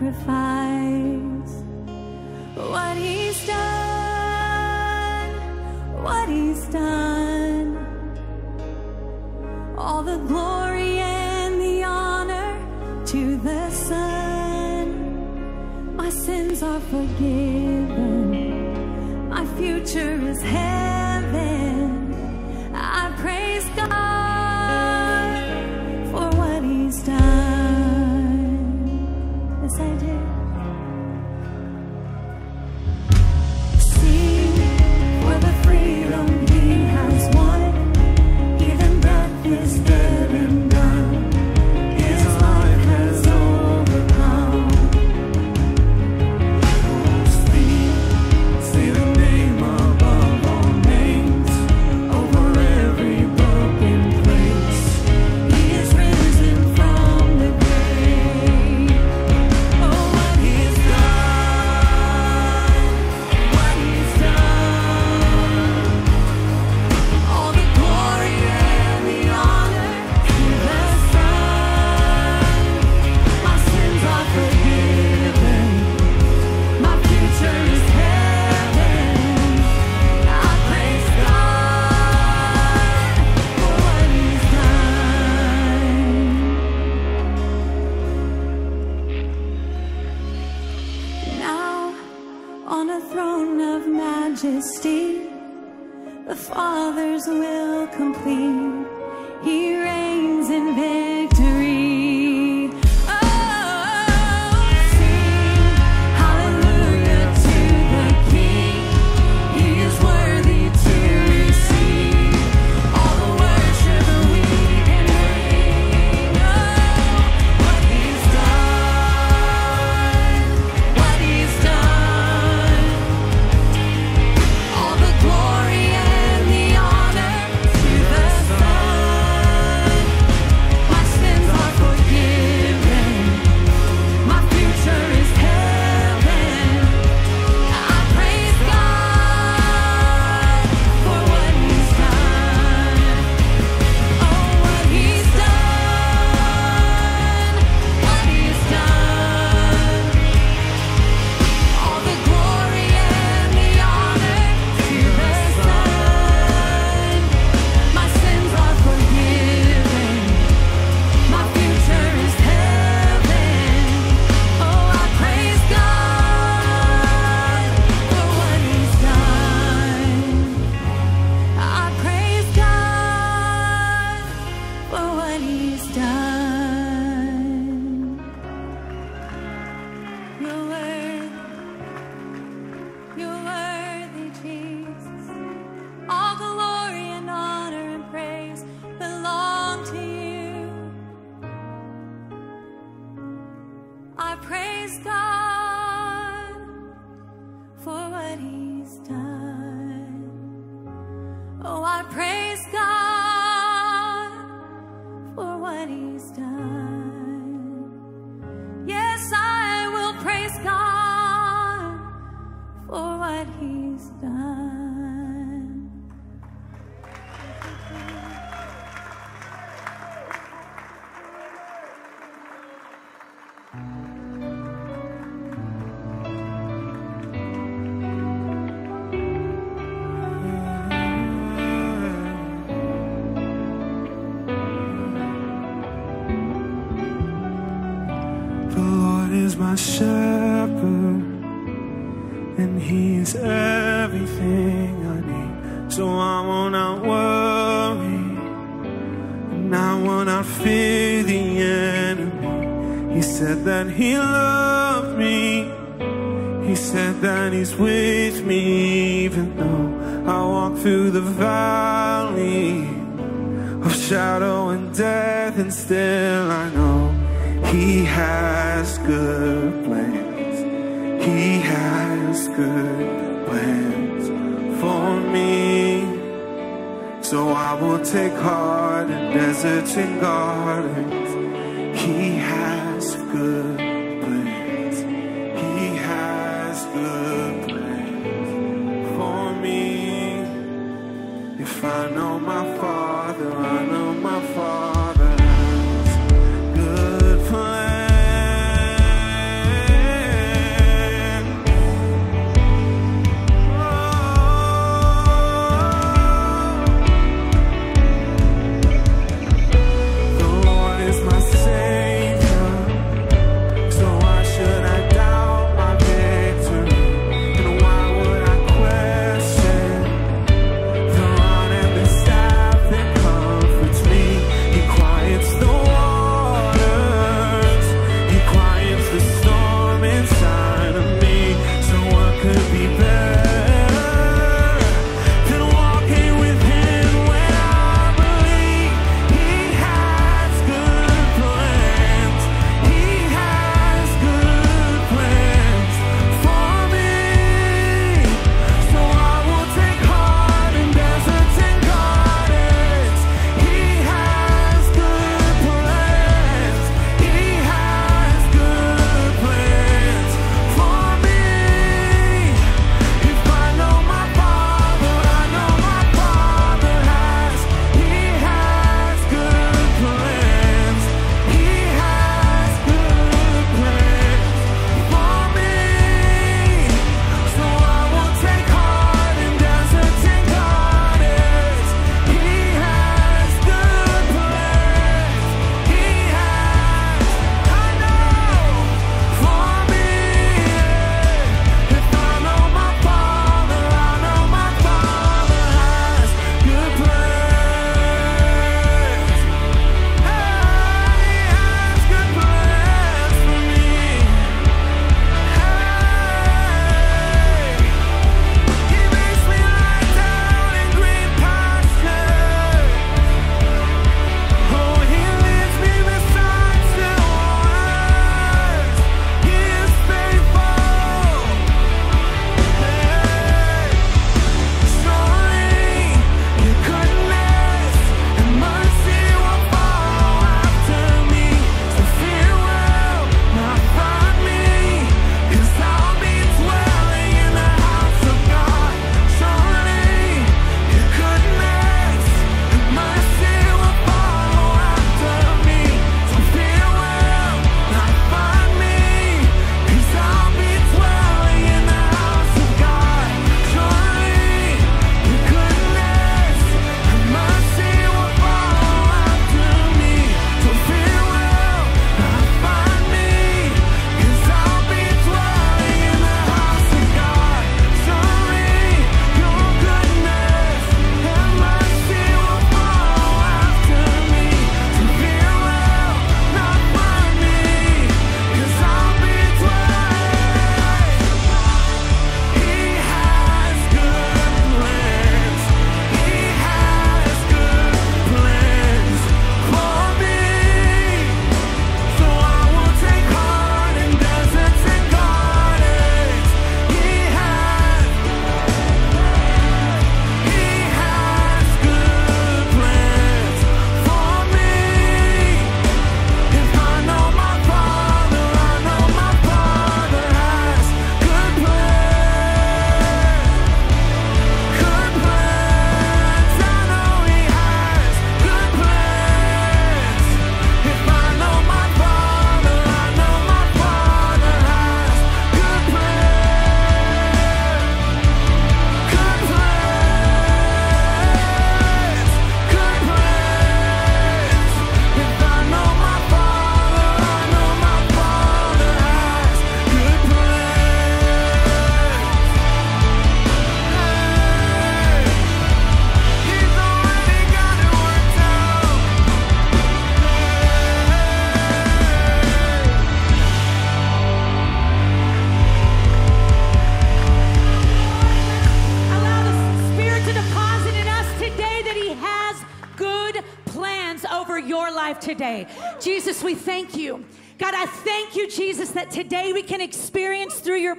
sacrifice. What he's done, what he's done. All the glory and the honor to the Son. My sins are forgiven. My future is heaven. He said that he's with me even though I walk through the valley of shadow and death and still I know he has good plans. He has good plans for me. So I will take heart in deserts and gardens. He has good I know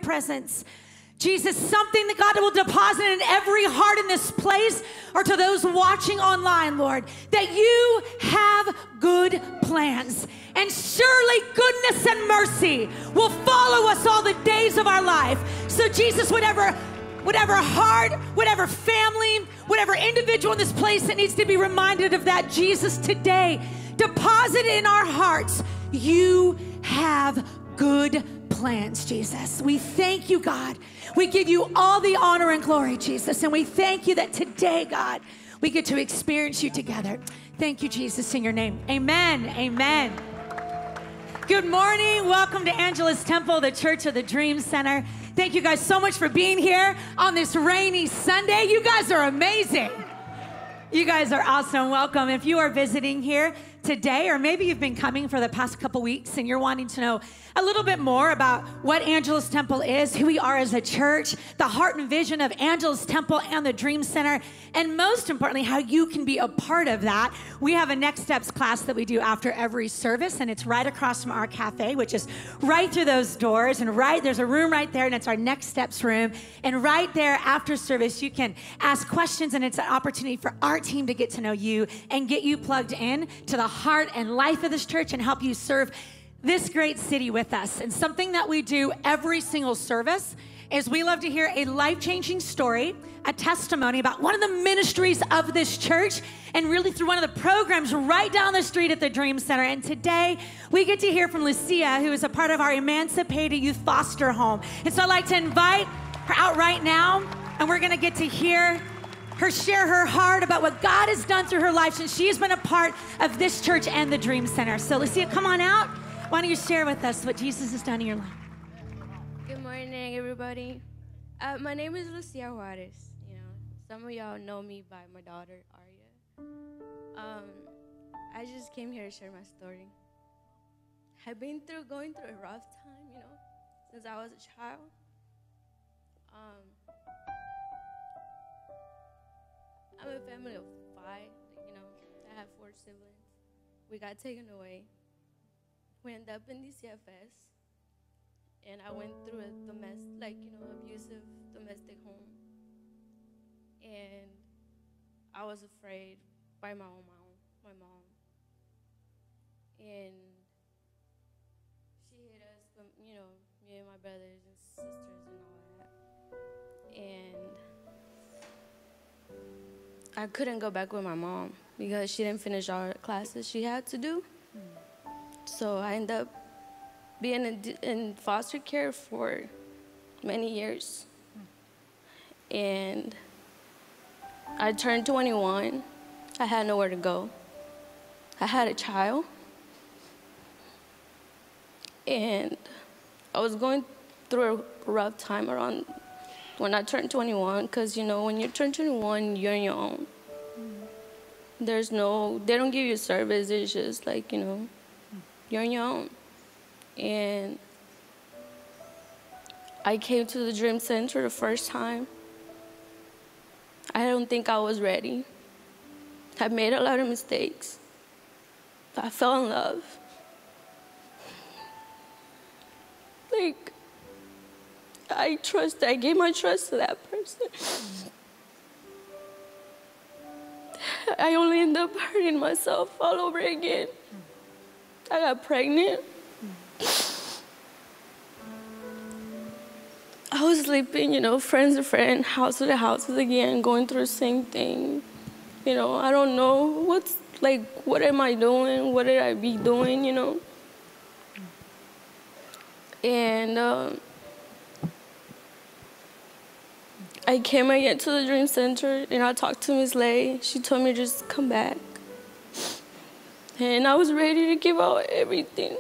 presence Jesus, something that God will deposit in every heart in this place or to those watching online, Lord, that you have good plans. And surely goodness and mercy will follow us all the days of our life. So, Jesus, whatever whatever heart, whatever family, whatever individual in this place that needs to be reminded of that, Jesus, today, deposit in our hearts, you have good plans, Jesus. We thank you, God. We give you all the honor and glory, Jesus. And we thank you that today, God, we get to experience you together. Thank you, Jesus, in your name. Amen. Amen. Good morning. Welcome to Angelus Temple, the Church of the Dream Center. Thank you guys so much for being here on this rainy Sunday. You guys are amazing. You guys are awesome. Welcome. If you are visiting here today, or maybe you've been coming for the past couple weeks and you're wanting to know a little bit more about what Angelus Temple is, who we are as a church, the heart and vision of Angelus Temple and the Dream Center, and most importantly, how you can be a part of that. We have a Next Steps class that we do after every service, and it's right across from our cafe, which is right through those doors. And right there's a room right there, and it's our Next Steps room. And right there after service, you can ask questions, and it's an opportunity for our team to get to know you and get you plugged in to the heart and life of this church and help you serve this great city with us. And something that we do every single service is we love to hear a life changing story, a testimony about one of the ministries of this church, and really through one of the programs right down the street at the Dream Center. And today we get to hear from Lucia, who is a part of our Emancipated Youth Foster Home. And so I'd like to invite her out right now, and we're gonna get to hear her share her heart about what God has done through her life since she has been a part of this church and the Dream Center. So, Lucia, come on out. Why don't you share with us what Jesus has done in your life? Good morning, everybody. Uh, my name is Lucia Juarez. You know, some of y'all know me by my daughter Arya. Um, I just came here to share my story. I've been through going through a rough time, you know, since I was a child. I'm a family of five. You know, I have four siblings. We got taken away. We ended up in DCFS and I went through a domestic, like you know, abusive domestic home, and I was afraid by my own mom, my mom, and she hit us, but you know, me and my brothers and sisters and all that, and I couldn't go back with my mom because she didn't finish all the classes she had to do. So I ended up being in, foster care for many years. And I turned 21. I had nowhere to go. I had a child. And I was going through a rough time around when I turned 21 because, you know, when you turn 21, you're on your own. Mm. There's no, they don't give you service. It's just like, you know, you're on your own. And I came to the Dream Center the first time. I don't think I was ready. I made a lot of mistakes. I fell in love. Like, I trust, I gave my trust to that person. I only end up hurting myself all over again. I got pregnant. I was sleeping, you know, friends to friend, house to the houses again, going through the same thing. You know, I don't know what's like, what am I doing? What did I be doing, you know? And um, I came again to the Dream Center and I talked to Ms. Lay. She told me just come back. And I was ready to give out everything.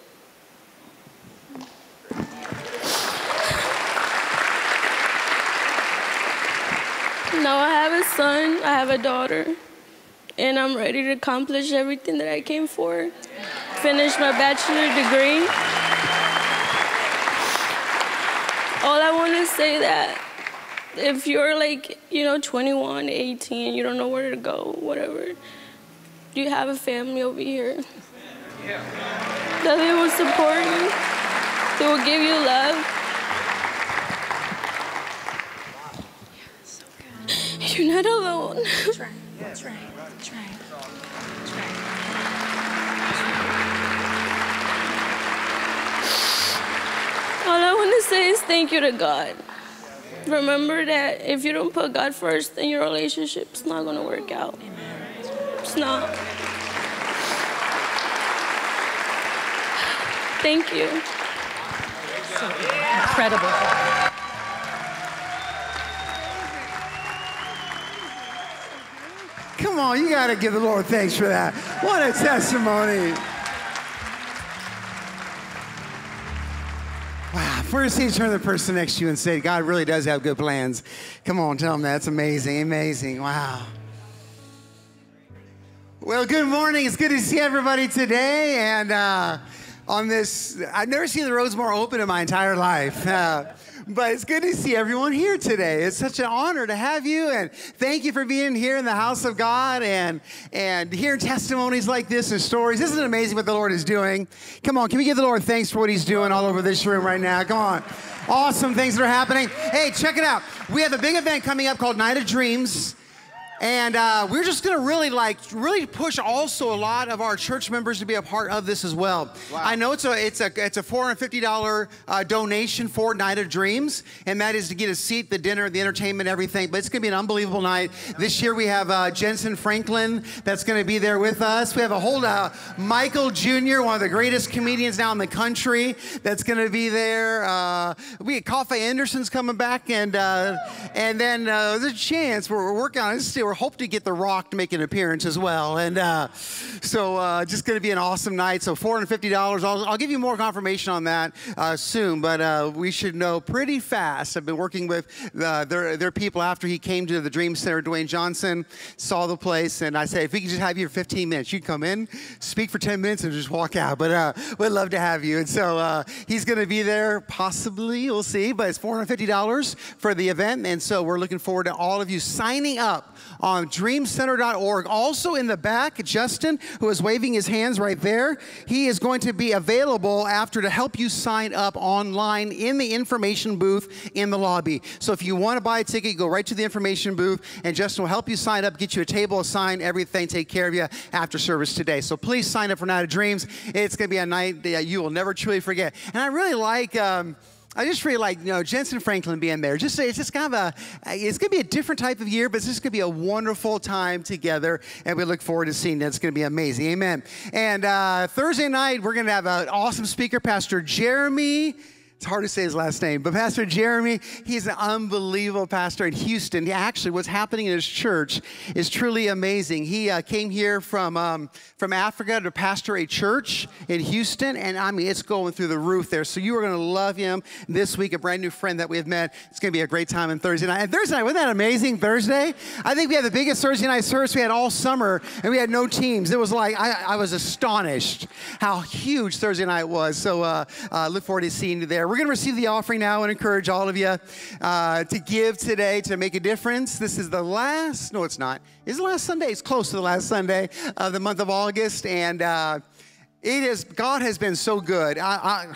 Now I have a son, I have a daughter, and I'm ready to accomplish everything that I came for. Finish my bachelor degree. All I want to say that if you're like, you know, 21, 18, you don't know where to go, whatever, you have a family over here. That they will support you. They will give you love. You're not alone. That's right. That's right. That's right. That's right. All I want to say is thank you to God. Remember that if you don't put God first, then your relationship relationship's not going to work out. It's not. Thank you. Incredible. Come on, you got to give the Lord thanks for that. What a testimony. First, you turn to the person next to you and say, God really does have good plans. Come on, tell them that's amazing, amazing. Wow. Well, good morning. It's good to see everybody today. And uh, on this, I've never seen the roads more open in my entire life. Uh, but it's good to see everyone here today. It's such an honor to have you, and thank you for being here in the house of God and and hearing testimonies like this and stories. Isn't it amazing what the Lord is doing? Come on, can we give the Lord thanks for what He's doing all over this room right now? Come on, awesome things that are happening. Hey, check it out. We have a big event coming up called Night of Dreams. And uh, we're just going to really like really push also a lot of our church members to be a part of this as well. I know it's a it's a it's a four hundred fifty dollar uh, donation for Night of Dreams, and that is to get a seat, the dinner, the entertainment, everything. But it's going to be an unbelievable night. This year we have uh, Jentezen Franklin that's going to be there with us. We have a whole uh, Michael Jr., one of the greatest comedians now in the country, that's going to be there. Uh, we have Coffee Anderson's coming back, and uh, and then uh, there's a chance we're, we're working on it. We're hoping to get The Rock to make an appearance as well. And uh, so uh, just going to be an awesome night. So $450. I'll, I'll give you more confirmation on that uh, soon, but uh, we should know pretty fast. I've been working with uh, their, their people after he came to the Dream Center. Dwayne Johnson saw the place, and I said, if we could just have you for 15 minutes, you'd come in, speak for 10 minutes, and just walk out. But uh, we'd love to have you. And so he's going to be there, possibly, we'll see, but it's $450 for the event. And so we're looking forward to all of you signing up on dreamcenter.org. Also in the back, Justin, who is waving his hands right there, he is going to be available after to help you sign up online in the information booth in the lobby. So if you want to buy a ticket, go right to the information booth, and Justin will help you sign up, get you a table assigned, everything, take care of you after service today. So please sign up for Night of Dreams. It's going to be a night that you will never truly forget. And I really like. Um, I just really like, you know, Jentezen Franklin being there. Just it's just kind of a, it's going to be a different type of year, but it's just going to be a wonderful time together, and we look forward to seeing it. It's going to be amazing. Amen. And uh, Thursday night, we're going to have an awesome speaker, Pastor Jeremy. It's hard to say his last name, but Pastor Jeremy, he's an unbelievable pastor in Houston. Actually, what's happening in his church is truly amazing. He uh, came here from um, from Africa to pastor a church in Houston, and I mean, it's going through the roof there. So you are going to love him this week. A brand new friend that we have met. It's going to be a great time on Thursday night. And Thursday night, wasn't that amazing? Thursday, I think we had the biggest Thursday night service we had all summer, and we had no teams. It was like I, I was astonished how huge Thursday night was. So uh, uh, look forward to seeing you there. We're going to receive the offering now and encourage all of you uh, to give today to make a difference. This is the last, no, it's not. It's the last Sunday. It's close to the last Sunday of the month of August. And uh, it is, God has been so good. I, I,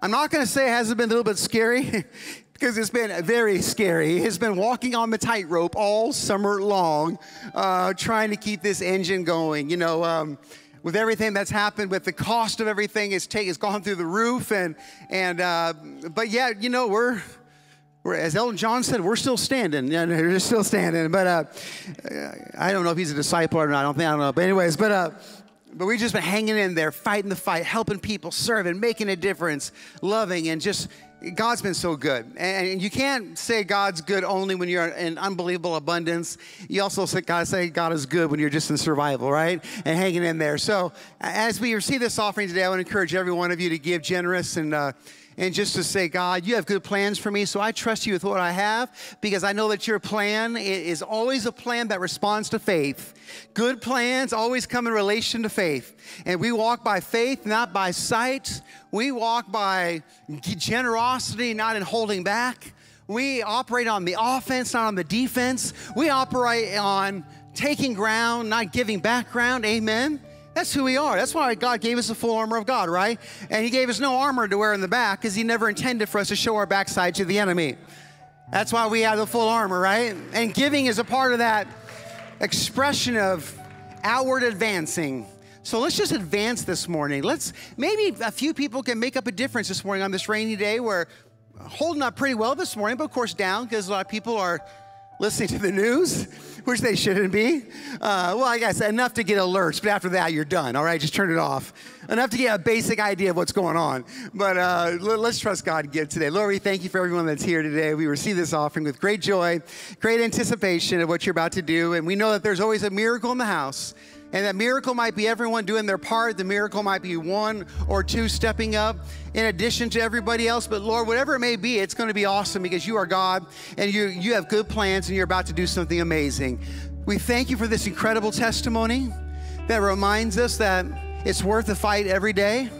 I'm not going to say it hasn't been a little bit scary. Because it's been very scary. It's been walking on the tightrope all summer long, uh, trying to keep this engine going. You know, um, with everything that's happened, with the cost of everything, it's, take, it's gone through the roof. And, and uh, but yeah, you know, we're, we're, as Elton John said, we're still standing. Yeah, we're still standing. But uh, I don't know if he's a disciple or not. I don't think, I don't know. But anyways, but, uh, but we've just been hanging in there, fighting the fight, helping people, serving, making a difference, loving, and just God's been so good. And you can't say God's good only when you're in unbelievable abundance. You also gotta say God is good when you're just in survival, right? And hanging in there. So as we receive this offering today, I want to encourage every one of you to give generous and uh, and just to say, God, you have good plans for me, so I trust you with what I have because I know that your plan is always a plan that responds to faith. Good plans always come in relation to faith. And we walk by faith, not by sight. We walk by generosity, not in holding back. We operate on the offense, not on the defense. We operate on taking ground, not giving background. Amen. That's who we are. That's why God gave us the full armor of God, right? And He gave us no armor to wear in the back because He never intended for us to show our backside to the enemy. That's why we have the full armor, right? And giving is a part of that expression of outward advancing. So let's just advance this morning. Let's maybe a few people can make up a difference this morning on this rainy day. We're holding up pretty well this morning, but of course down because a lot of people are listening to the news, which they shouldn't be. Uh, well, I guess enough to get alerts, but after that, you're done. All right, just turn it off. Enough to get a basic idea of what's going on. But uh, let- let's trust God and give today. Lord, we thank you for everyone that's here today. We receive this offering with great joy, great anticipation of what you're about to do, and we know that there's always a miracle in the house. And that miracle might be everyone doing their part. The miracle might be one or two stepping up in addition to everybody else. But Lord, whatever it may be, it's going to be awesome because you are God and you, you have good plans and you're about to do something amazing. We thank you for this incredible testimony that reminds us that it's worth the fight every day.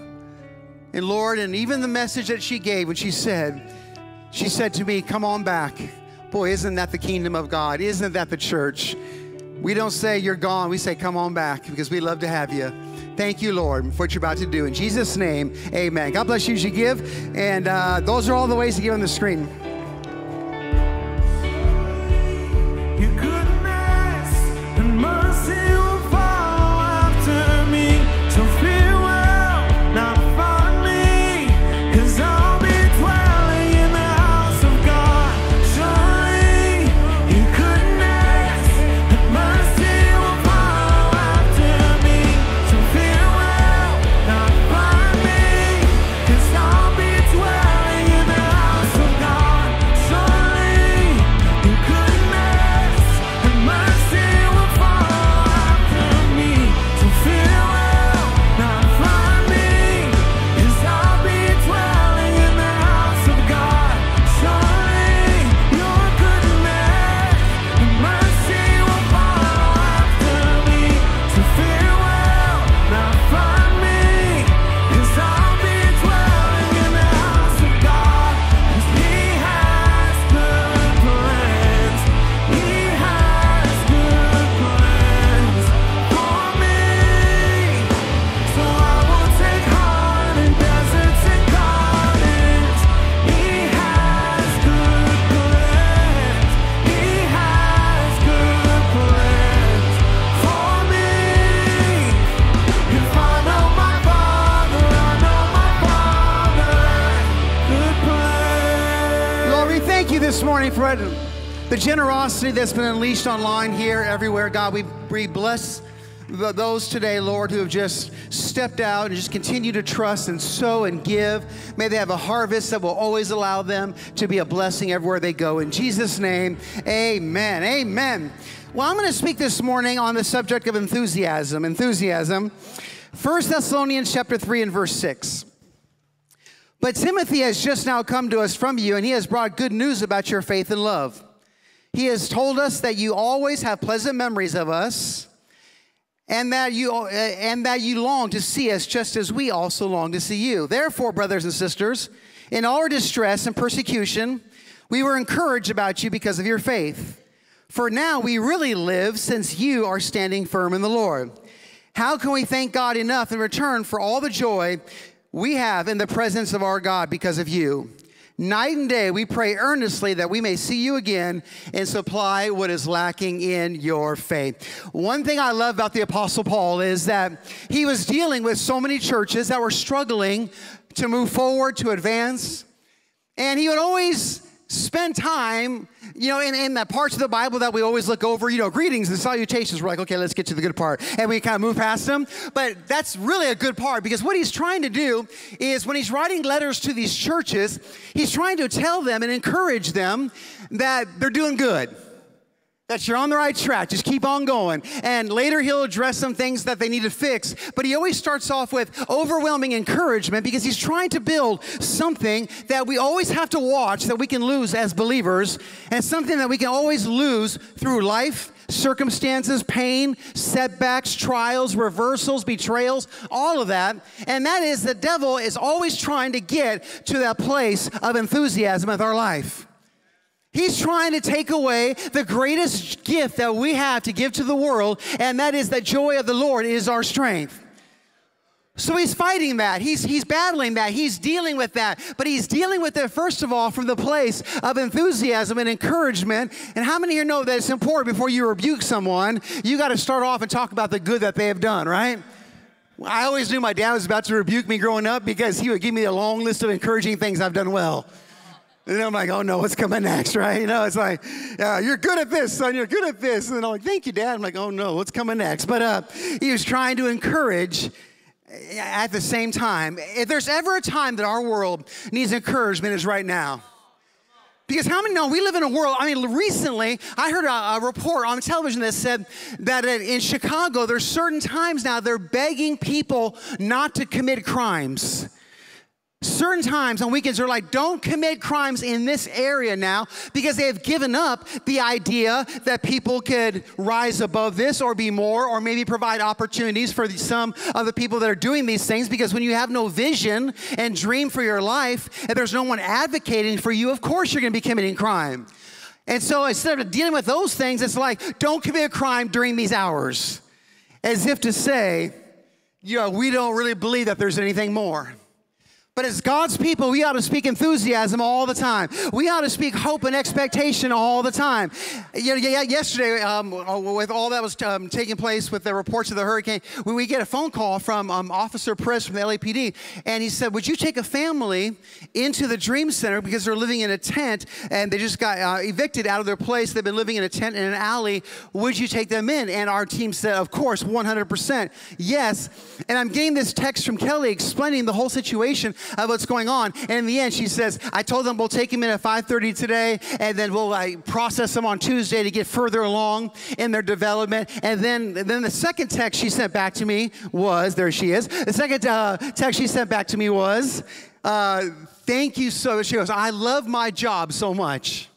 And Lord, and even the message that she gave when she said, she said to me, Come on back. Boy, isn't that the kingdom of God? Isn't that the church? We don't say you're gone. We say, Come on back because we love to have you. Thank you, Lord, for what you're about to do. In Jesus' name, amen. God bless you as you give. And uh, those are all the ways to give on the screen. The generosity that's been unleashed online here, everywhere. God, we, we bless those today, Lord, who have just stepped out and just continue to trust and sow and give. May they have a harvest that will always allow them to be a blessing everywhere they go. In Jesus' name, amen. Amen. Well, I'm going to speak this morning on the subject of enthusiasm. Enthusiasm. 1 Thessalonians chapter 3 and verse 6. But Timothy has just now come to us from you, and he has brought good news about your faith and love. He has told us that you always have pleasant memories of us, and that you uh, and that you long to see us just as we also long to see you. Therefore, brothers and sisters, in all our distress and persecution, we were encouraged about you because of your faith. For now we really live since you are standing firm in the Lord. How can we thank God enough in return for all the joy we have in the presence of our God because of you? Night and day, we pray earnestly that we may see you again and supply what is lacking in your faith. One thing I love about the Apostle Paul is that he was dealing with so many churches that were struggling to move forward, to advance. And he would always spend time, you know, in, in the parts of the Bible that we always look over, you know, greetings and salutations. We're like, okay, let's get to the good part. And we kind of move past them. But that's really a good part because what he's trying to do is when he's writing letters to these churches, he's trying to tell them and encourage them that they're doing good that you're on the right track. Just keep on going. And later he'll address some things that they need to fix. But he always starts off with overwhelming encouragement because he's trying to build something that we always have to watch that we can lose as believers and something that we can always lose through life. Circumstances, pain, setbacks, trials, reversals, betrayals, all of that. And that is the devil is always trying to get to that place of enthusiasm with our life. He's trying to take away the greatest gift that we have to give to the world, and that is that joy of the Lord is our strength. So he's fighting that. He's, he's battling that. He's dealing with that. But he's dealing with it, first of all, from the place of enthusiasm and encouragement. And how many here know that it's important before you rebuke someone, you got to start off and talk about the good that they have done, right? I always knew my dad was about to rebuke me growing up because he would give me a long list of encouraging things I've done well. And I'm like, oh no, what's coming next, right? You know, it's like, yeah, you're good at this, son, you're good at this. And then I'm like, thank you, dad. I'm like, oh no, what's coming next? But uh, he was trying to encourage at the same time. If there's ever a time that our world needs encouragement, is right now. Because how many know we live in a world? I mean, recently I heard a, a, report on television that said that in Chicago, there's certain times now they're begging people not to commit crimes. Certain times on weekends, they're like, don't commit crimes in this area now because they have given up the idea that people could rise above this or be more or maybe provide opportunities for some of the people that are doing these things. Because when you have no vision and dream for your life and there's no one advocating for you, of course you're going to be committing crime. And so instead of dealing with those things, it's like, don't commit a crime during these hours. As if to say, you know, we don't really believe that there's anything more. But as God's people, we ought to speak enthusiasm all the time. We ought to speak hope and expectation all the time. You know, yesterday, um, with all that was um, taking place with the reports of the hurricane, we, get a phone call from um, Officer Press from the LAPD, and he said, "Would you take a family into the Dream Center because they're living in a tent and they just got uh, evicted out of their place? They've been living in a tent in an alley. Would you take them in?" And our team said, "Of course, 100%, yes." And I'm getting this text from Kelly explaining the whole situation of what's going on. And in the end, she says, I told them we'll take him in at 5.30 today, and then we'll uh, process them on Tuesday to get further along in their development. And then, then the second text she sent back to me was, there she is. The second uh, text she sent back to me was, uh, thank you so much. She goes, I love my job so much.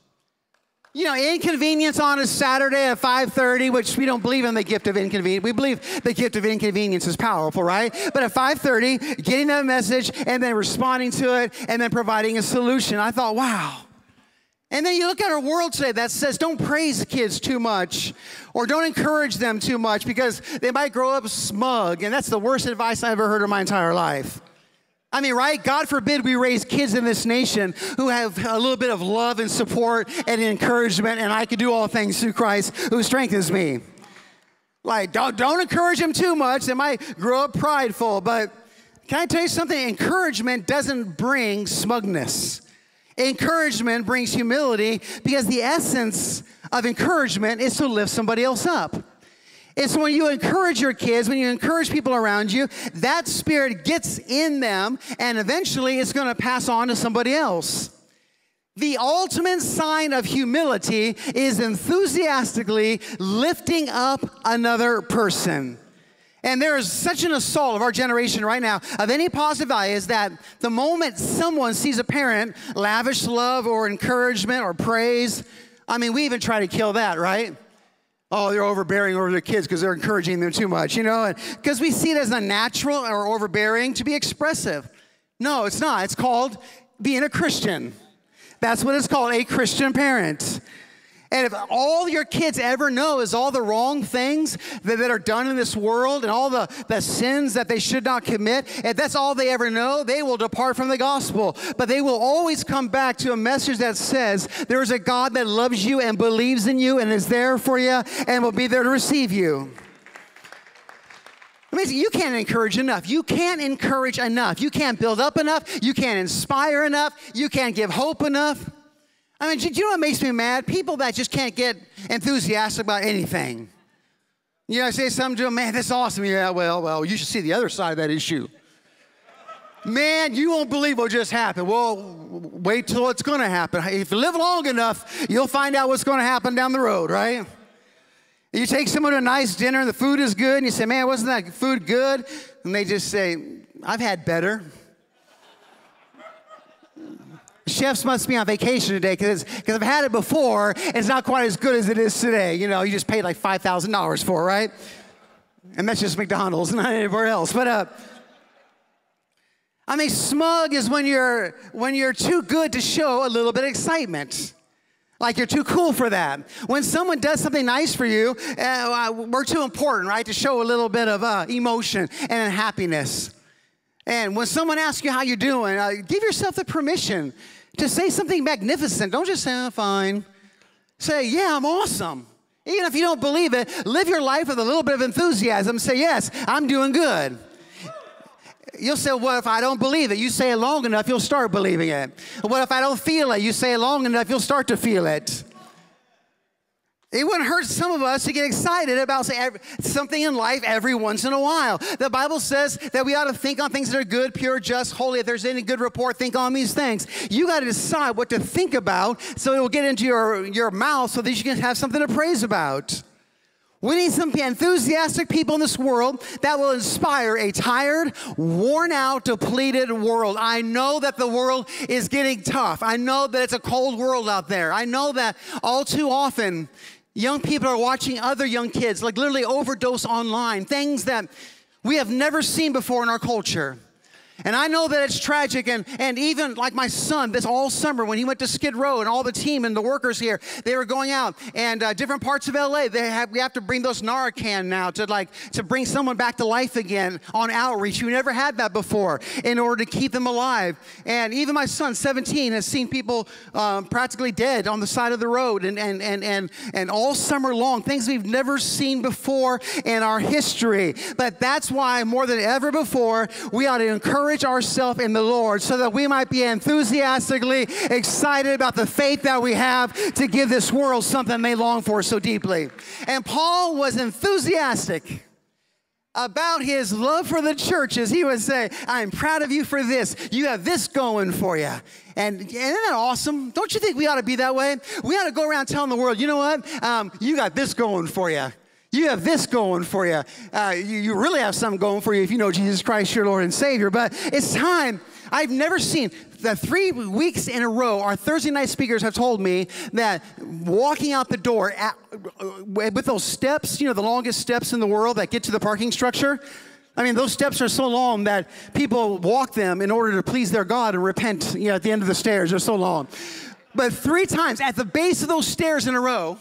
You know, inconvenience on a Saturday at 5:30, which we don't believe in the gift of inconvenience. We believe the gift of inconvenience is powerful, right? But at 5:30, getting that message and then responding to it and then providing a solution. I thought, wow. And then you look at our world today that says don't praise kids too much or don't encourage them too much because they might grow up smug. And that's the worst advice I ever heard in my entire life. I mean, right? God forbid we raise kids in this nation who have a little bit of love and support and encouragement, and I can do all things through Christ who strengthens me. Like, don't, don't encourage them too much. They might grow up prideful. But can I tell you something? Encouragement doesn't bring smugness. Encouragement brings humility because the essence of encouragement is to lift somebody else up. It's when you encourage your kids, when you encourage people around you, that spirit gets in them and eventually it's going to pass on to somebody else. The ultimate sign of humility is enthusiastically lifting up another person. And there is such an assault of our generation right now of any positive value is that the moment someone sees a parent lavish love or encouragement or praise, I mean, we even try to kill that, right? Oh, they're overbearing over their kids because they're encouraging them too much, you know? Because we see it as unnatural or overbearing to be expressive. No, it's not. It's called being a Christian. That's what it's called, a Christian parent. And if all your kids ever know is all the wrong things that, that, are done in this world and all the, the sins that they should not commit, if that's all they ever know, they will depart from the gospel. But they will always come back to a message that says there is a God that loves you and believes in you and is there for you and will be there to receive you. I mean, you can't encourage enough. You can't encourage enough. You can't build up enough. You can't inspire enough. You can't give hope enough. I mean, do you know what makes me mad? People that just can't get enthusiastic about anything. You know, I say something to them, man, that's awesome. Yeah, well, well, you should see the other side of that issue. man, you won't believe what just happened. Well, wait till it's going to happen. If you live long enough, you'll find out what's going to happen down the road, right? You take someone to a nice dinner and the food is good, and you say, man, wasn't that food good? And they just say, I've had better chefs must be on vacation today because I've had it before and it's not quite as good as it is today. You know, you just paid like $5,000 for it, right? And that's just McDonald's, not anywhere else. But, uh, I mean, smug is when you're, when you're too good to show a little bit of excitement. Like you're too cool for that. When someone does something nice for you, uh, we're too important, right, to show a little bit of uh, emotion and happiness. And when someone asks you how you're doing, uh, give yourself the permission to say something magnificent. Don't just say, I'm fine. Say, yeah, I'm awesome. Even if you don't believe it, live your life with a little bit of enthusiasm. Say, yes, I'm doing good. You'll say, What if I don't believe it? You say it long enough, you'll start believing it. What if I don't feel it? You say it long enough, you'll start to feel it. It wouldn't hurt some of us to get excited about something in life every once in a while. The Bible says that we ought to think on things that are good, pure, just, holy. If there's any good report, think on these things. You got to decide what to think about so it will get into your, your mouth so that you can have something to praise about. We need some enthusiastic people in this world that will inspire a tired, worn out, depleted world. I know that the world is getting tough. I know that it's a cold world out there. I know that all too often young people are watching other young kids like literally overdose online, things that we have never seen before in our culture. And I know that it's tragic, and, and even like my son, this all summer when he went to Skid Row and all the team and the workers here, they were going out and uh, different parts of LA. They have we have to bring those Narcan now to like to bring someone back to life again on outreach. You never had that before in order to keep them alive. And even my son, 17, has seen people um, practically dead on the side of the road, and and and and and all summer long, things we've never seen before in our history. But that's why more than ever before, we ought to encourage ourselves in the Lord so that we might be enthusiastically excited about the faith that we have to give this world something they long for so deeply. And Paul was enthusiastic about his love for the churches, he would say, I'm proud of you for this. You have this going for you. And isn't that awesome? Don't you think we ought to be that way? We ought to go around telling the world, you know what? Um, you got this going for you. You have this going for you. Uh, you. You really have something going for you if you know Jesus Christ, your Lord and Savior. But it's time. I've never seen the three weeks in a row. Our Thursday night speakers have told me that walking out the door at, with those steps, you know, the longest steps in the world that get to the parking structure. I mean, those steps are so long that people walk them in order to please their God and repent. You know, at the end of the stairs, they're so long. But three times at the base of those stairs in a row,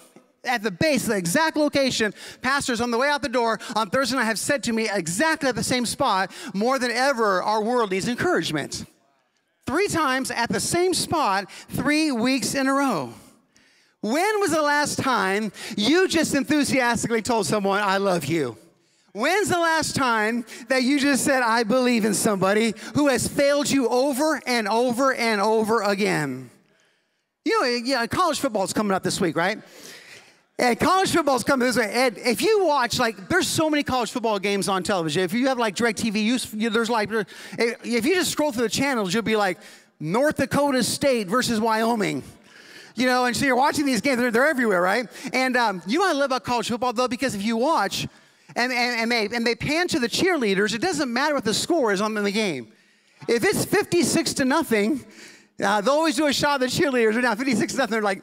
at the base, the exact location, pastors on the way out the door on Thursday night have said to me exactly at the same spot, more than ever, our world needs encouragement. Three times at the same spot, three weeks in a row. When was the last time you just enthusiastically told someone, I love you? When's the last time that you just said, I believe in somebody who has failed you over and over and over again? You know, yeah, college football is coming up this week, right? And college football's coming this way. And if you watch, like, there's so many college football games on television. If you have like DirecTV, you, you, there's like, if you just scroll through the channels, you'll be like, North Dakota State versus Wyoming. You know, and so you're watching these games, they're, they're everywhere, right? And um, you what I love about college football, though? Because if you watch and, and, and, they, and they pan to the cheerleaders, it doesn't matter what the score is on the game. If it's 56 to nothing, uh, they'll always do a shot of the cheerleaders. They're down 56 to nothing. They're like,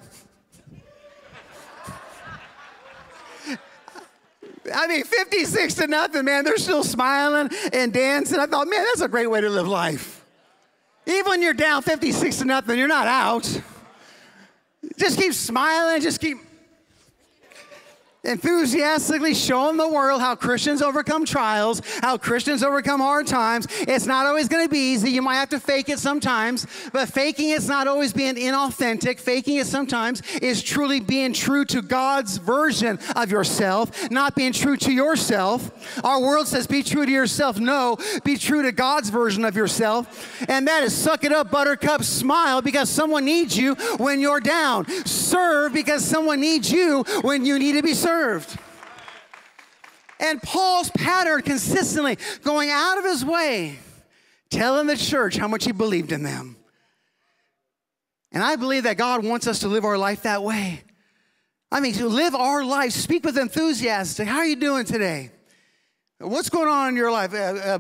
I mean, 56 to nothing, man. They're still smiling and dancing. I thought, man, that's a great way to live life. Even when you're down 56 to nothing, you're not out. Just keep smiling, just keep enthusiastically showing the world how Christians overcome trials, how Christians overcome hard times. It's not always going to be easy. You might have to fake it sometimes, but faking it's not always being inauthentic. Faking it sometimes is truly being true to God's version of yourself, not being true to yourself. Our world says be true to yourself. No, be true to God's version of yourself. And that is suck it up, buttercup, smile because someone needs you when you're down. Serve because someone needs you when you need to be served. And Paul's pattern consistently going out of his way, telling the church how much he believed in them. And I believe that God wants us to live our life that way. I mean, to live our life, speak with enthusiasm. How are you doing today? What's going on in your life? Uh, uh,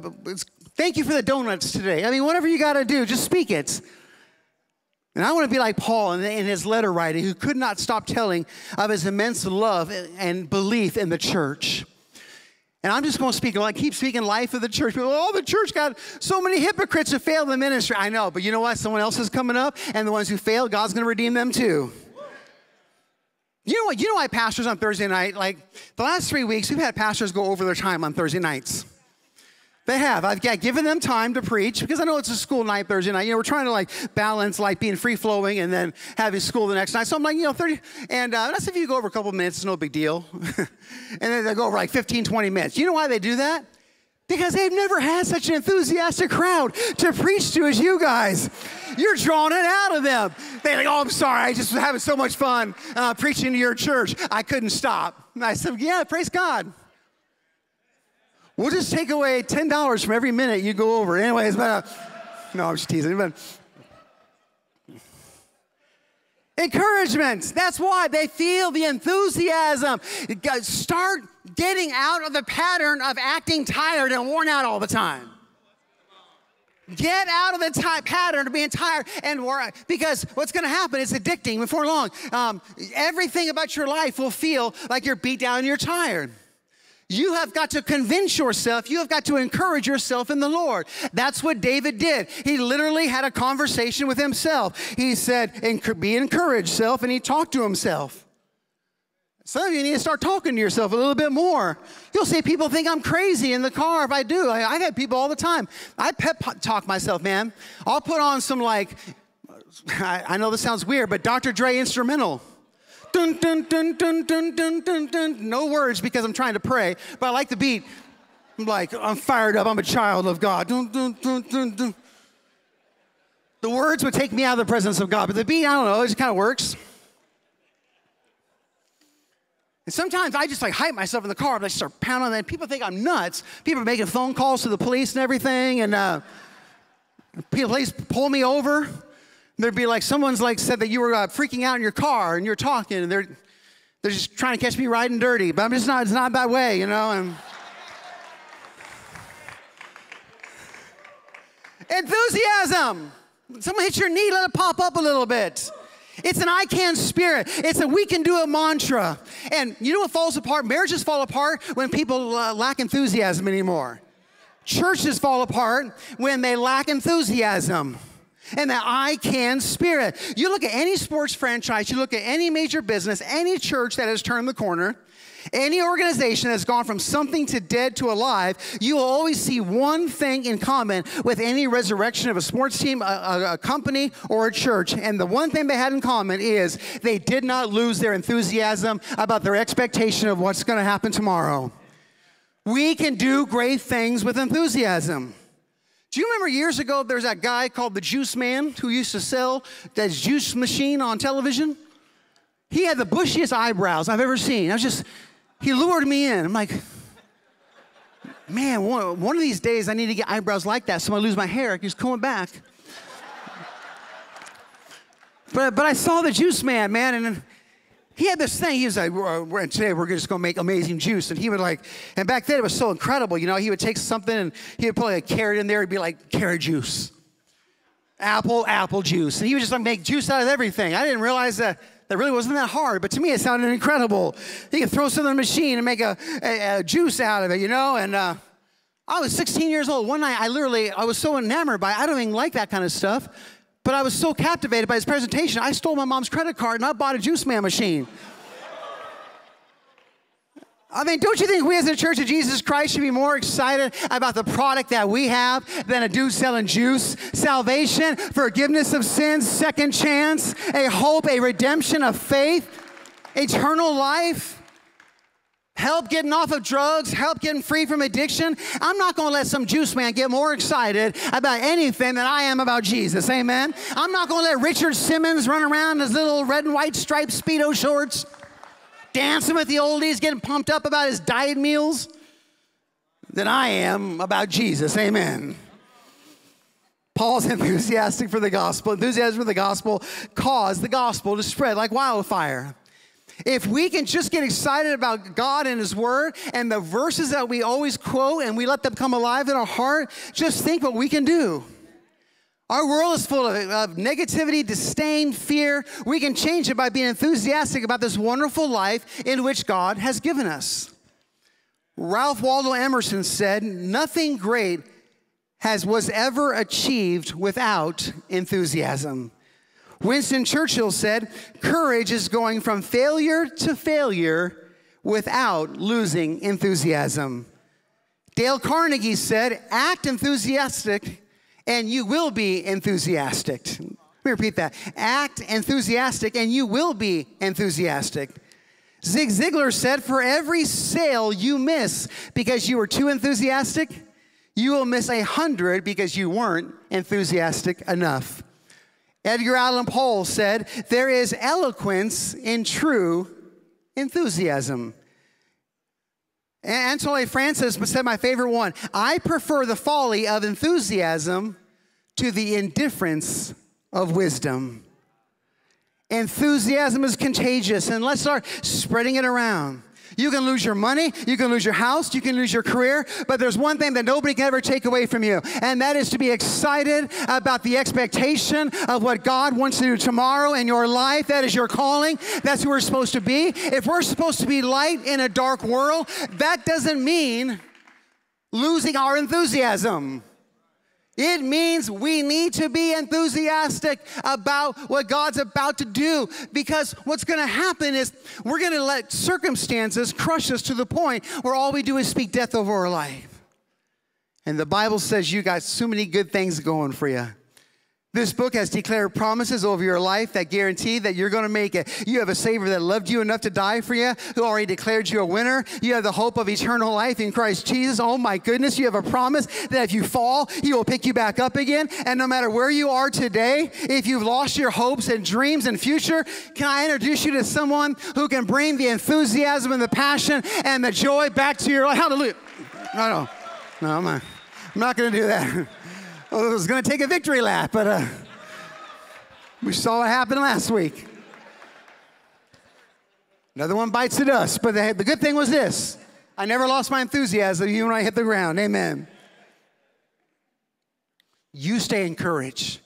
thank you for the donuts today. I mean, whatever you got to do, just speak it. And I want to be like Paul in, his letter writing, who could not stop telling of his immense love and belief in the church. And I'm just going to speak, like, keep speaking life of the church. People, oh, the church got so many hypocrites who failed the ministry. I know, but you know what? Someone else is coming up, and the ones who failed, God's going to redeem them too. You know what? You know why pastors on Thursday night, like the last three weeks, we've had pastors go over their time on Thursday nights. They have. I've got given them time to preach because I know it's a school night Thursday night. You know, we're trying to like balance like being free flowing and then having school the next night. So I'm like, you know, 30, and uh, that's if you go over a couple minutes, it's no big deal. and then they go over like 15, 20 minutes. You know why they do that? Because they've never had such an enthusiastic crowd to preach to as you guys. You're drawing it out of them. They're like, oh, I'm sorry. I just was having so much fun uh, preaching to your church. I couldn't stop. And I said, yeah, praise God. We'll just take away $10 from every minute you go over. Anyways, but no, I'm just teasing. But encouragement. That's why they feel the enthusiasm. Start getting out of the pattern of acting tired and worn out all the time. Get out of the pattern of being tired and worn because what's going to happen is addicting before long. Um, everything about your life will feel like you're beat down and you're tired. You have got to convince yourself, you have got to encourage yourself in the Lord. That's what David did. He literally had a conversation with himself. He said, Be encouraged, self, and he talked to himself. Some of you need to start talking to yourself a little bit more. You'll see people think I'm crazy in the car if I do. I, have had people all the time. I pep talk myself, man. I'll put on some like, I, I know this sounds weird, but Dr. Dre instrumental. Dun, dun, dun, dun, dun, dun, dun, dun. No words because I'm trying to pray, but I like the beat. I'm like, I'm fired up. I'm a child of God. Dun, dun, dun, dun, dun. The words would take me out of the presence of God, but the beat, I don't know, it just kind of works. And sometimes I just like hype myself in the car, but I start pounding on that. People think I'm nuts. People are making phone calls to the police and everything, and uh, police pull me over. There'd be like someone's like said that you were uh, freaking out in your car and you're talking, and they're they're just trying to catch me riding dirty. But I'm just not. It's not that way, you know. And enthusiasm. Someone hits your knee, let it pop up a little bit. It's an I can spirit. It's a we can do a mantra. And you know what falls apart? Marriages fall apart when people uh, lack enthusiasm anymore. Churches fall apart when they lack enthusiasm and that I can spirit. You look at any sports franchise, you look at any major business, any church that has turned the corner, any organization that's gone from something to dead to alive, you will always see one thing in common with any resurrection of a sports team, a, a, a, company, or a church. And the one thing they had in common is they did not lose their enthusiasm about their expectation of what's going to happen tomorrow. We can do great things with enthusiasm. Do you remember years ago there's that guy called the Juice Man who used to sell that juice machine on television? He had the bushiest eyebrows I've ever seen. I was just, he lured me in. I'm like, man, one, one of these days I need to get eyebrows like that so I lose my hair. He's coming back. but, but I saw the juice man, man, and he had this thing. He was like, today we're just going to make amazing juice. And he would like, and back then it was so incredible. You know, he would take something and he would put like a carrot in there. He'd be like, carrot juice. Apple, apple juice. And he would just like make juice out of everything. I didn't realize that that really wasn't that hard, but to me it sounded incredible. He could throw something in the machine and make a, a, a juice out of it, you know? And uh, I was 16 years old. One night I literally, I was so enamored by, I don't even like that kind of stuff, but I was so captivated by his presentation, I stole my mom's credit card and I bought a juice man machine. I mean, don't you think we as a church of Jesus Christ should be more excited about the product that we have than a dude selling juice? Salvation, forgiveness of sins, second chance, a hope, a redemption of faith, eternal life, help getting off of drugs, help getting free from addiction. I'm not going to let some juice man get more excited about anything than I am about Jesus. Amen. I'm not going to let Richard Simmons run around in his little red and white striped Speedo shorts dancing with the oldies, getting pumped up about his diet meals than I am about Jesus. Amen. Paul's enthusiastic for the gospel. Enthusiasm for the gospel caused the gospel to spread like wildfire. If we can just get excited about God and His Word and the verses that we always quote and we let them come alive in our heart, just think what we can do. Our world is full of, of, negativity, disdain, fear. We can change it by being enthusiastic about this wonderful life in which God has given us. Ralph Waldo Emerson said, Nothing great has, was ever achieved without enthusiasm. Winston Churchill said, Courage is going from failure to failure without losing enthusiasm. Dale Carnegie said, act enthusiastic and you will be enthusiastic. Let me repeat that. Act enthusiastic and you will be enthusiastic. Zig Ziglar said, for every sale you miss because you were too enthusiastic, you will miss a hundred because you weren't enthusiastic enough. Edgar Allan Poe said, there is eloquence in true enthusiasm. Anatole Francis said my favorite one I prefer the folly of enthusiasm to the indifference of wisdom. Enthusiasm is contagious, and let's start spreading it around. You can lose your money, you can lose your house, you can lose your career, but there's one thing that nobody can ever take away from you, and that is to be excited about the expectation of what God wants to do tomorrow in your life. That is your calling. That's who we're supposed to be. If we're supposed to be light in a dark world, that doesn't mean losing our enthusiasm. It means we need to be enthusiastic about what God's about to do because what's going to happen is we're going to let circumstances crush us to the point where all we do is speak death over our life. And the Bible says you got so many good things going for you. This book has declared promises over your life that guarantee that you're going to make it. You have a Savior that loved you enough to die for you, who already declared you a winner. You have the hope of eternal life in Christ Jesus. Oh my goodness, you have a promise that if you fall, He will pick you back up again. And no matter where you are today, if you've lost your hopes and dreams and future, can I introduce you to someone who can bring the enthusiasm and the passion and the joy back to your life? Hallelujah. No, no, no, I'm not, I'm not going to do that. I was going to take a victory lap, but uh, we saw what happened last week. Another one bites the dust. But the, the good thing was this I never lost my enthusiasm even when I hit the ground. Amen. You stay encouraged.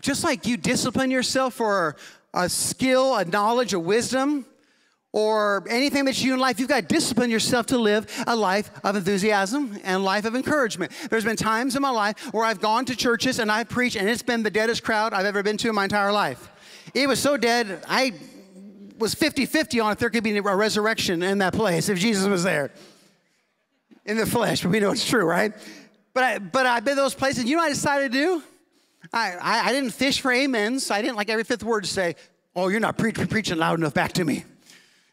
Just like you discipline yourself for a skill, a knowledge, a wisdom, or anything that you in life, you've got to discipline yourself to live a life of enthusiasm and life of encouragement. There's been times in my life where I've gone to churches and I've preached, and it's been the deadest crowd I've ever been to in my entire life. It was so dead, I was 50 50 on if there could be a resurrection in that place if Jesus was there in the flesh, but we know it's true, right? But, I, but I've been to those places. You know what I decided to do? I, I, I didn't fish for amens. I didn't like every fifth word to say, Oh, you're not pre- preaching loud enough back to me.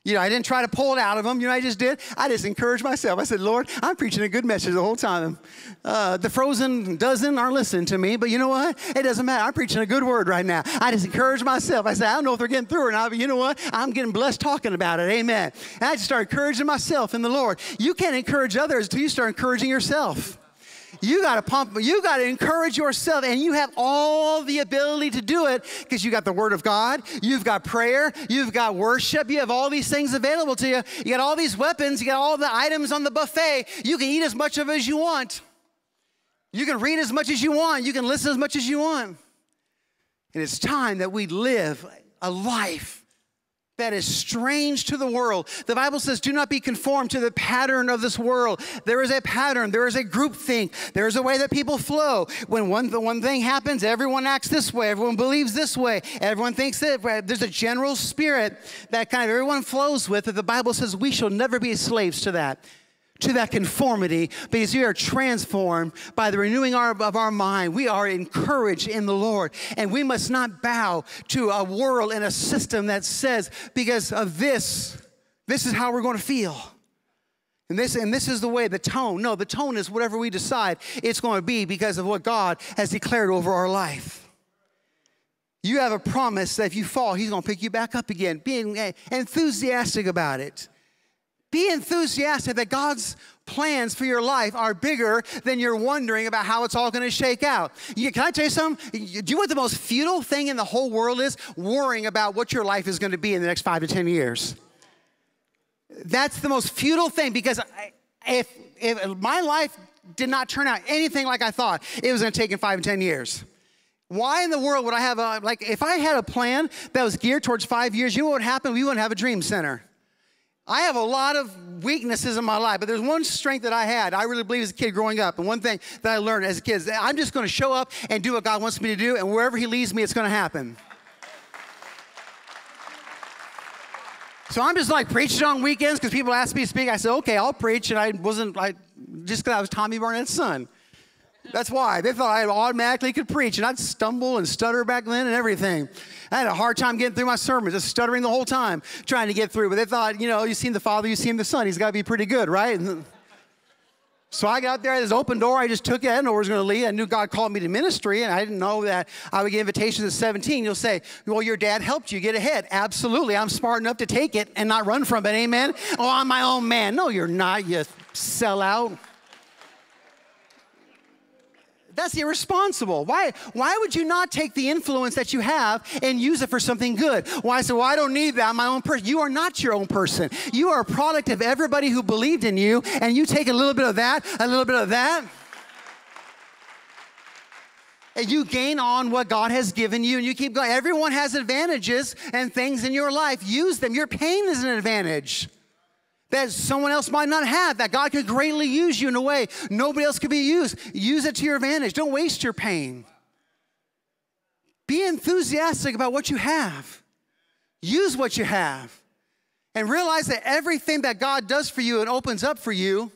You know, I didn't try to pull it out of them. You know I just did? I just encouraged myself. I said, Lord, I'm preaching a good message the whole time. Uh, the frozen dozen aren't listening to me, but you know what? It doesn't matter. I'm preaching a good word right now. I just encouraged myself. I said, I don't know if they're getting through or not, but you know what? I'm getting blessed talking about it. Amen. And I just started encouraging myself in the Lord. You can't encourage others until you start encouraging yourself. You got to pump, you got to encourage yourself, and you have all the ability to do it because you got the Word of God, you've got prayer, you've got worship, you have all these things available to you. You got all these weapons, you got all the items on the buffet. You can eat as much of as you want. You can read as much as you want, you can listen as much as you want. And it's time that we live a life that is strange to the world. The Bible says, do not be conformed to the pattern of this world. There is a pattern, there is a group think, there is a way that people flow. When one, the one thing happens, everyone acts this way, everyone believes this way, everyone thinks that there's a general spirit that kind of everyone flows with, that the Bible says we shall never be slaves to that to that conformity because we are transformed by the renewing of our mind. We are encouraged in the Lord. And we must not bow to a world and a system that says, because of this, this is how we're going to feel. And this, and this is the way, the tone. No, the tone is whatever we decide it's going to be because of what God has declared over our life. You have a promise that if you fall, He's going to pick you back up again. Being eh, enthusiastic about it. Be enthusiastic that God's plans for your life are bigger than you're wondering about how it's all going to shake out. You, can I tell you something? Do you know what the most futile thing in the whole world is? Worrying about what your life is going to be in the next five to 10 years. That's the most futile thing because if, if my life did not turn out anything like I thought, it was going to take in five and 10 years. Why in the world would I have a, like, if I had a plan that was geared towards five years, you know what would happen? We wouldn't have a dream center. I have a lot of weaknesses in my life, but there's one strength that I had. I really believe as a kid growing up, and one thing that I learned as a kid is that I'm just going to show up and do what God wants me to do, and wherever He leads me, it's going to happen. So I'm just like preaching on weekends because people ask me to speak. I said, okay, I'll preach, and I wasn't like just because I was Tommy Barnett's son. That's why. They thought I automatically could preach, and I'd stumble and stutter back then and everything. I had a hard time getting through my sermons, just stuttering the whole time, trying to get through. But they thought, you know, you've seen the Father, you've seen the Son. He's got to be pretty good, right? And so I got there, this open door. I just took it. I didn't know where I was going to lead. I knew God called me to ministry, and I didn't know that I would get invitations at 17. You'll say, Well, your dad helped you get ahead. Absolutely. I'm smart enough to take it and not run from it. Amen. Oh, I'm my own man. No, you're not, you sell out. That's irresponsible. Why, why would you not take the influence that you have and use it for something good? Why say, well, I don't need that. I'm my own person. You are not your own person. You are a product of everybody who believed in you, and you take a little bit of that, a little bit of that. And you gain on what God has given you, and you keep going. Everyone has advantages and things in your life. Use them. Your pain is an advantage that someone else might not have, that God could greatly use you in a way nobody else could be used. Use it to your advantage. Don't waste your pain. Be enthusiastic about what you have. Use what you have. And realize that everything that God does for you and opens up for you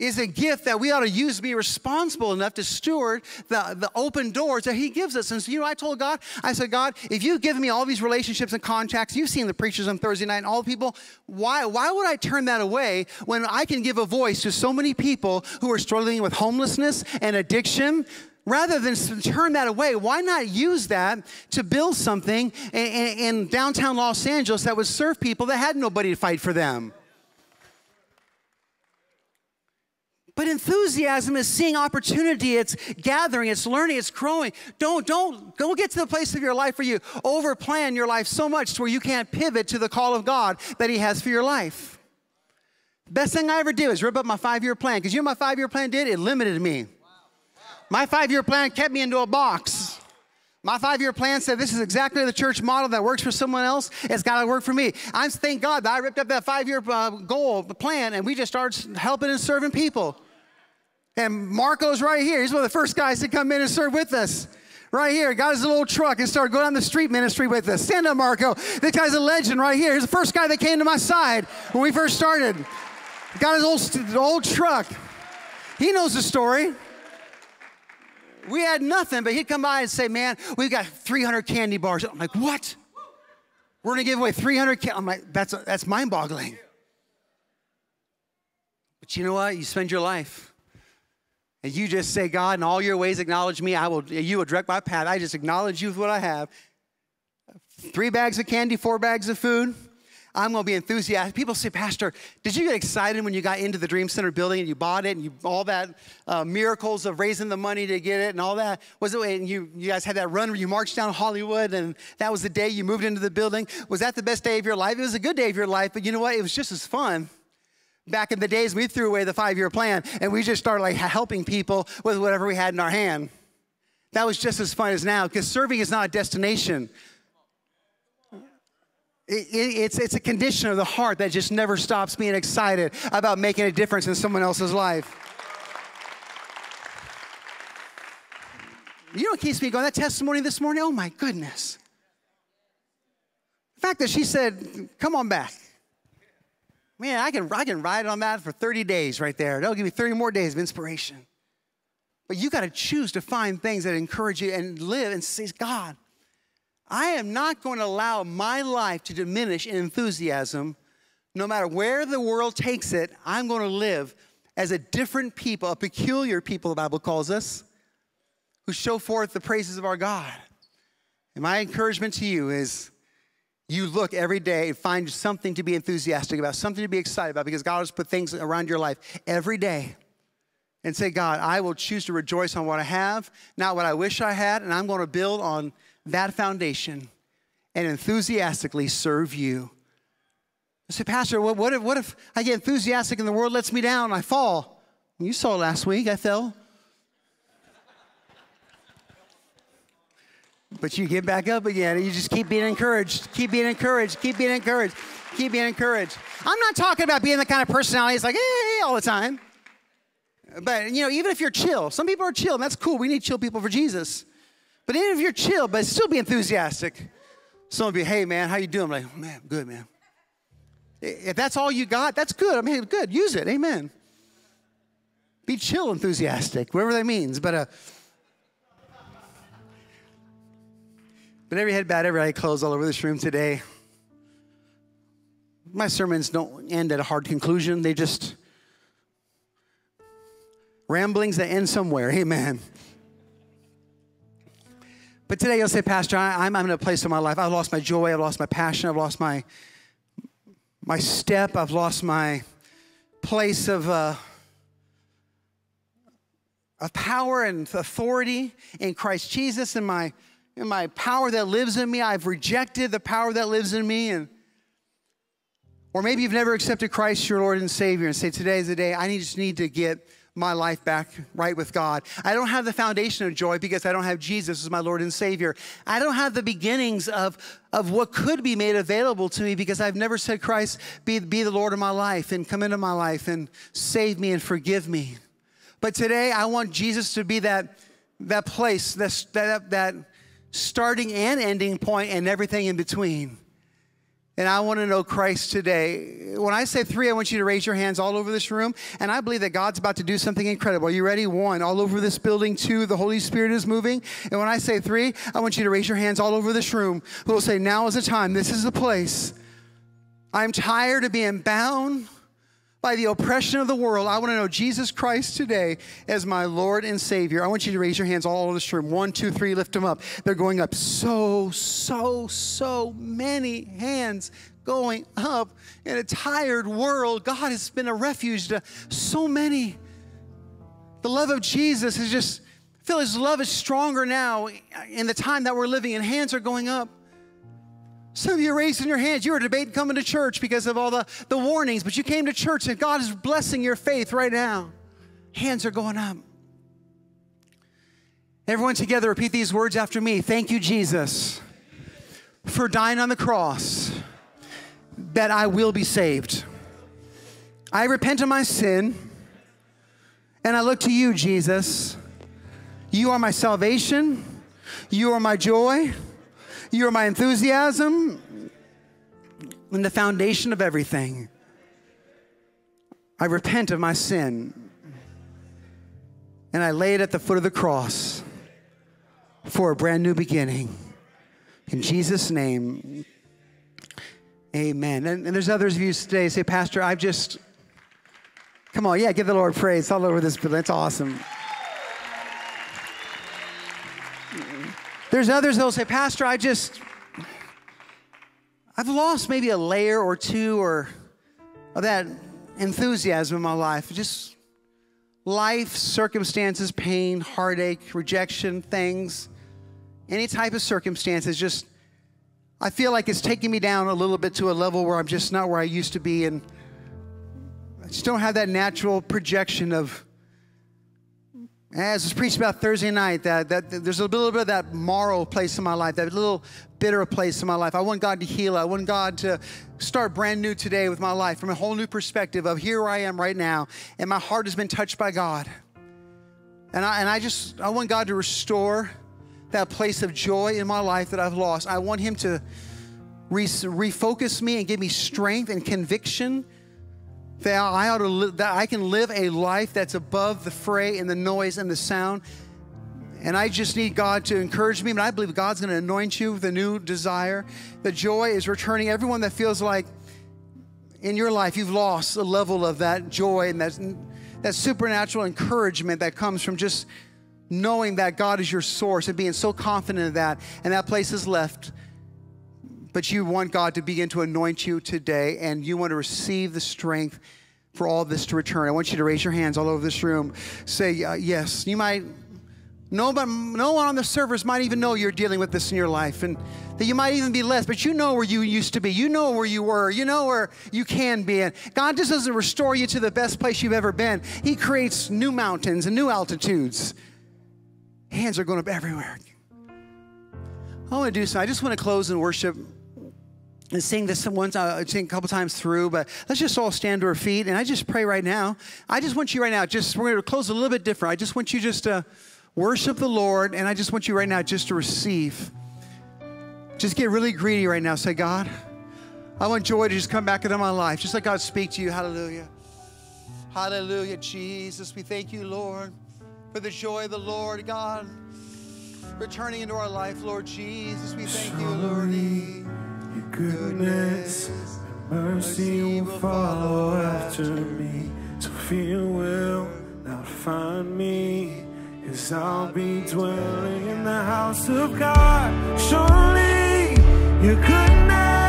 is a gift that we ought to use to be responsible enough to steward the, the open doors that He gives us. And so, you know, I told God, I said, God, if you've given me all these relationships and contacts, you've seen the preachers on Thursday night and all the people, why, why would I turn that away when I can give a voice to so many people who are struggling with homelessness and addiction? Rather than turn that away, why not use that to build something in, in, in downtown Los Angeles that would serve people that had nobody to fight for them? But enthusiasm is seeing opportunity, it's gathering, it's learning, it's growing. Don't, don't, don't get to the place of your life where you overplan your life so much to where you can't pivot to the call of God that He has for your life. The best thing I ever did was rip up my five-year plan. Because you know my five-year plan did? It limited me. My five-year plan kept me into a box. My five-year plan said this is exactly the church model that works for someone else. It's got to work for me. I thank God that I ripped up that five-year uh, goal the plan and we just started helping and serving people. And Marco's right here. He's one of the first guys to come in and serve with us. Right here, got his little truck and started going down the street ministry with us. Stand up, Marco. This guy's a legend right here. He's the first guy that came to my side when we first started. Got his old, old truck. He knows the story. We had nothing, but he'd come by and say, Man, we've got 300 candy bars. I'm like, What? We're gonna give away 300 candy. I'm like, That's, that's mind boggling. But you know what? You spend your life and you just say, God, in all your ways acknowledge me. I will, you will direct my path. I just acknowledge you with what I have. Three bags of candy, four bags of food. I'm going to be enthusiastic. People say, Pastor, did you get excited when you got into the Dream Center building and you bought it and you all that uh, miracles of raising the money to get it and all that? Was it and you you guys had that run where you marched down Hollywood and that was the day you moved into the building? Was that the best day of your life? It was a good day of your life, but you know what? It was just as fun. Back in the days, we threw away the five-year plan and we just started like helping people with whatever we had in our hand. That was just as fun as now because serving is not a destination. It- it- it's, it's a condition of the heart that just never stops being excited about making a difference in someone else's life. You know what keeps me going? That testimony this morning, oh my goodness. The fact that she said, come on back. Man, I can, I can ride on that for 30 days right there. That'll give me 30 more days of inspiration. But you got to choose to find things that encourage you and live and say, God, I am not going to allow my life to diminish in enthusiasm. No matter where the world takes it, I'm going to live as a different people, a peculiar people, the Bible calls us, who show forth the praises of our God. And my encouragement to you is you look every day and find something to be enthusiastic about, something to be excited about, because God has put things around your life every day. And say, God, I will choose to rejoice on what I have, not what I wish I had, and I'm going to build on that foundation and enthusiastically serve you. I say, Pastor, what, what, if, what if I get enthusiastic and the world lets me down and I fall? You saw last week, I fell. But you get back up again and you just keep being encouraged, keep being encouraged, keep being encouraged, keep being encouraged. I'm not talking about being the kind of personality that's like, hey, all the time. But, you know, even if you're chill, some people are chill, and that's cool. We need chill people for Jesus. But even if you're chill, but still be enthusiastic. Someone be, hey, man, how you doing? I'm like, man, good, man. If that's all you got, that's good. I mean, good. Use it. Amen. be chill enthusiastic, whatever that means. But uh, but every head bowed, every eye closed all over this room today. My sermons don't end at a hard conclusion. They just ramblings that end somewhere. Amen. But today you'll say, Pastor, I, am I'm in a place in my life. I've lost my joy. I've lost my passion. I've lost my my step. I've lost my place of uh, of power and authority in Christ Jesus and my and my power that lives in me. I've rejected the power that lives in me and or maybe you've never accepted Christ your Lord and Savior and say today is the day I just need to get my life back right with God. I don't have the foundation of joy because I don't have Jesus as my Lord and Savior. I don't have the beginnings of, of what could be made available to me because I've never said, Christ, be, be the Lord of my life and come into my life and save me and forgive me. But today I want Jesus to be that, that place, that, that, that starting and ending point and everything in between. And I want to know Christ today. When I say three, I want you to raise your hands all over this room. And I believe that God's about to do something incredible. Are you ready? One, all over this building. Two, the Holy Spirit is moving. And when I say three, I want you to raise your hands all over this room. Who will say, Now is the time. This is the place. I'm tired of being bound by the oppression of the world. I want to know Jesus Christ today as my Lord and Savior. I want you to raise your hands all over this room. One, two, three, lift them up. They're going up. So, so, so many hands going up in a tired world. God has been a refuge to so many. The love of Jesus is just, I feel his love is stronger now in the time that we're living, and hands are going up. Some of you are raising your hands. You were debating coming to church because of all the, the warnings, but you came to church and God is blessing your faith right now. Hands are going up. Everyone together, repeat these words after me. Thank you, Jesus, for dying on the cross, that I will be saved. I repent of my sin, and I look to you, Jesus. You are my salvation, you are my joy. You are my enthusiasm and the foundation of everything. I repent of my sin and I lay it at the foot of the cross for a brand new beginning. In Jesus' name, amen. And, and there's others of you today say, Pastor, I've just, come on, yeah, give the Lord praise all over this building. That's awesome. There's others that'll say, Pastor, I just, I've lost maybe a layer or two or of that enthusiasm in my life. Just life, circumstances, pain, heartache, rejection, things, any type of circumstances, just I feel like it's taking me down a little bit to a level where I'm just not where I used to be. And I just don't have that natural projection of as was preached about Thursday night, that, that, there's a little bit of that moral place in my life, that little bitter place in my life. I want God to heal. I want God to start brand new today with my life from a whole new perspective of here I am right now, and my heart has been touched by God. And I, and I just, I want God to restore that place of joy in my life that I've lost. I want Him to re- refocus me and give me strength and conviction that I ought to li- that I can live a life that's above the fray and the noise and the sound. And I just need God to encourage me. But I believe God's going to anoint you with a new desire. The joy is returning. Everyone that feels like in your life you've lost a level of that joy and that, that supernatural encouragement that comes from just knowing that God is your source and being so confident of that, and that place is left. But you want God to begin to anoint you today, and you want to receive the strength for all this to return. I want you to raise your hands all over this room. Say, uh, yes. You might, no, but no one on the servers might even know you're dealing with this in your life, and that you might even be less, but you know where you used to be. You know where you were. You know where you can be. And God just doesn't restore you to the best place you've ever been, He creates new mountains and new altitudes. Hands are going up everywhere. I want to do something. I just want to close in worship and sing this once, uh, sing a couple times through, but let's just all stand to our feet. And I just pray right now. I just want you right now, just we're going to close a little bit different. I just want you just to worship the Lord. And I just want you right now just to receive. Just get really greedy right now. Say, God, I want joy to just come back into my life. Just let God speak to you. Hallelujah. Hallelujah, Jesus. We thank you, Lord, for the joy of the Lord, God, returning into our life, Lord Jesus. We thank you, Lord. Your goodness and mercy will follow after me. So fear will not find me. Cause I'll be dwelling in the house of God. Surely your goodness.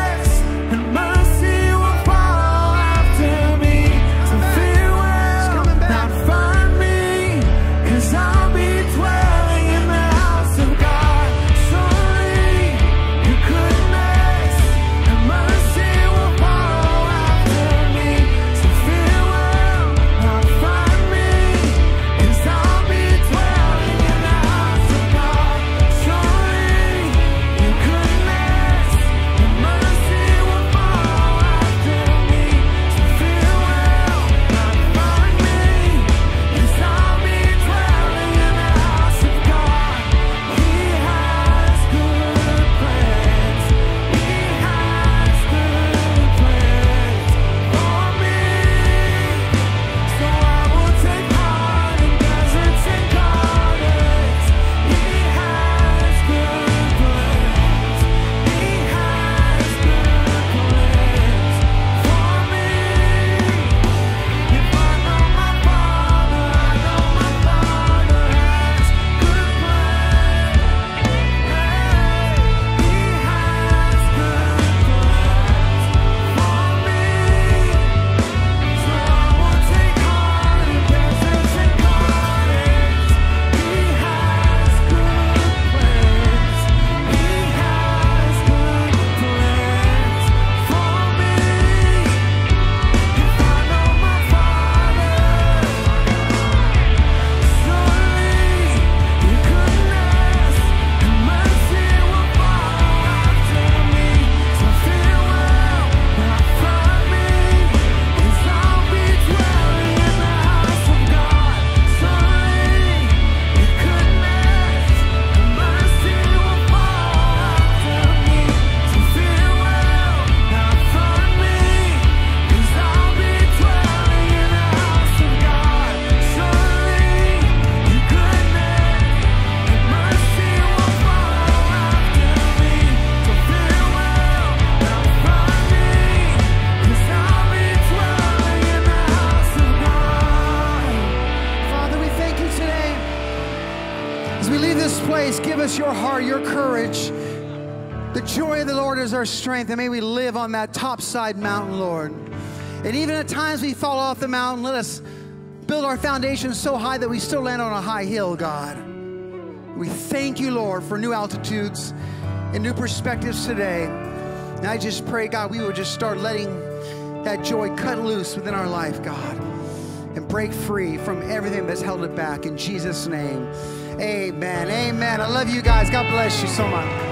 strength, and may we live on that topside mountain, Lord. And even at times we fall off the mountain, let us build our foundation so high that we still land on a high hill, God. We thank you, Lord, for new altitudes and new perspectives today. And I just pray, God, we would just start letting that joy cut loose within our life, God, and break free from everything that's held it back. In Jesus' name, amen. Amen. I love you guys. God bless you so much.